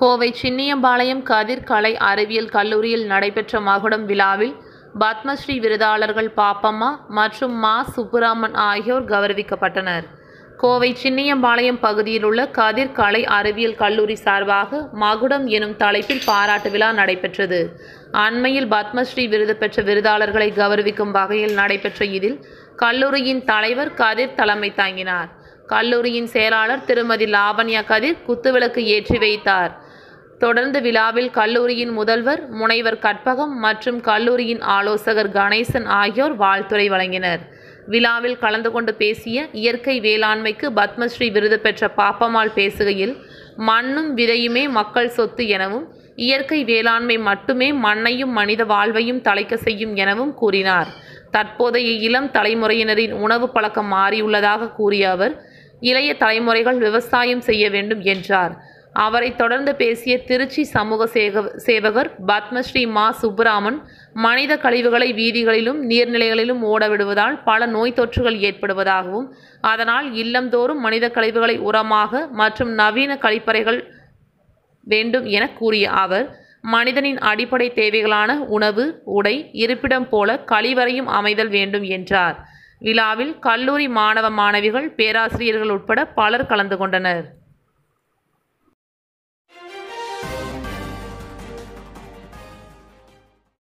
கோவை சின்னியம்பாளையம் கதிர் கலை அறிவியல் கல்லூரியில் நடைபெற்ற மகுடம் விழாவில் பத்மஸ்ரீ விருதாளர்கள் பாப்பம்மா மற்றும் மா. சுப்புராமன் ஆகியோர் கௌரவிக்கப்பட்டனர். கோவை சின்னியம்பாளையம் பகுதியில் உள்ள கதிர் கலை அறிவியல் கல்லூரி சார்பாக மகுடம் எனும் தலைப்பில் பாராட்டு விழா நடைபெற்றது. அண்மையில் பத்மஸ்ரீ விருது பெற்ற விருதாளர்களை கௌரவிக்கும் வகையில் நடைபெற்ற இதில் கல்லூரியின் தலைவர் கதிர் தலைமை தாங்கினார். கல்லூரியின் செயலாளர் திருமதி லாவண்யா கதிர் குத்துவிளக்கு ஏற்றி வைத்தார். தொடர்ந்து விழாவில் கல்லூரியின் முதல்வர் முனைவர் கற்பகம் மற்றும் கல்லூரியின் ஆலோசகர் கணேசன் ஆகியோர் வாழ்த்துரை வழங்கினர். விழாவில் கலந்து கொண்டு பேசிய இயற்கை வேளாண்மைக்கு பத்மஸ்ரீ விருது பெற்ற பாப்பம்மாள் பேசுகையில் மண்ணும் விதையுமே மக்கள் சொத்து எனவும் இயற்கை வேளாண்மை மட்டுமே மண்ணையும் மனித வாழ்வையும் தலைக்க செய்யும் எனவும் கூறினார். தற்போதைய இளம் தலைமுறையினரின் உணவு பழக்கம் மாறியுள்ளதாக கூறிய அவர் இளைய தலைமுறைகள் விவசாயம் செய்ய வேண்டும் என்றார். அவரை தொடர்ந்து பேசிய திருச்சி சமூக சேக சேவகர் பத்மஸ்ரீ மா சுப்புராமன் மனித கழிவுகளை வீதிகளிலும் நீர்நிலைகளிலும் ஓடவிடுவதால் பல நோய் தொற்றுகள் ஏற்படுவதாகவும் அதனால் இல்லந்தோறும் மனித கழிவுகளை உரமாக மற்றும் நவீன கழிப்பறைகள் வேண்டும் என கூறிய அவர் மனிதனின் அடிப்படை தேவைகளான உணவு உடை இருப்பிடம் போல கழிவறையும் அமைதல் வேண்டும் என்றார். விழாவில் கல்லூரி மாணவ மாணவிகள் பேராசிரியர்கள் உட்பட பலர் கலந்து கொண்டனர்.